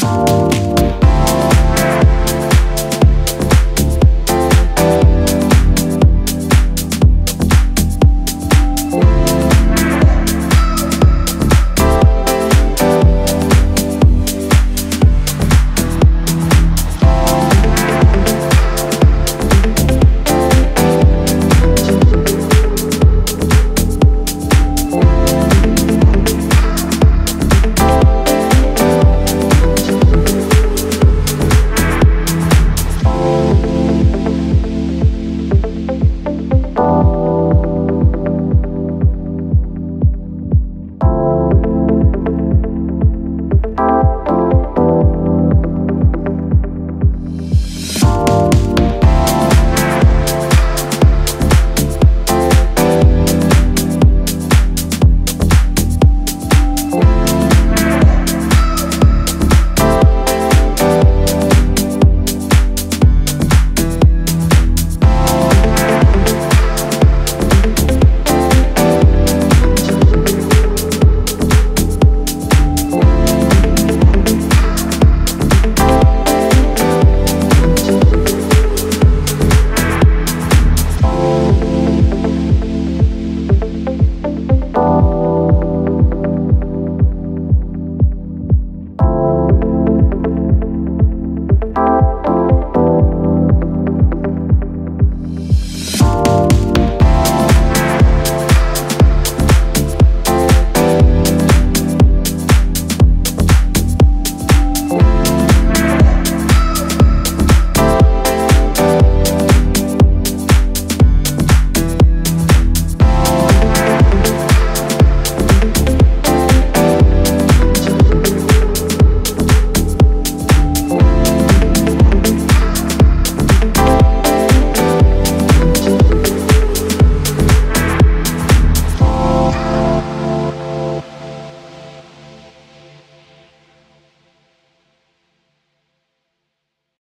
Bye.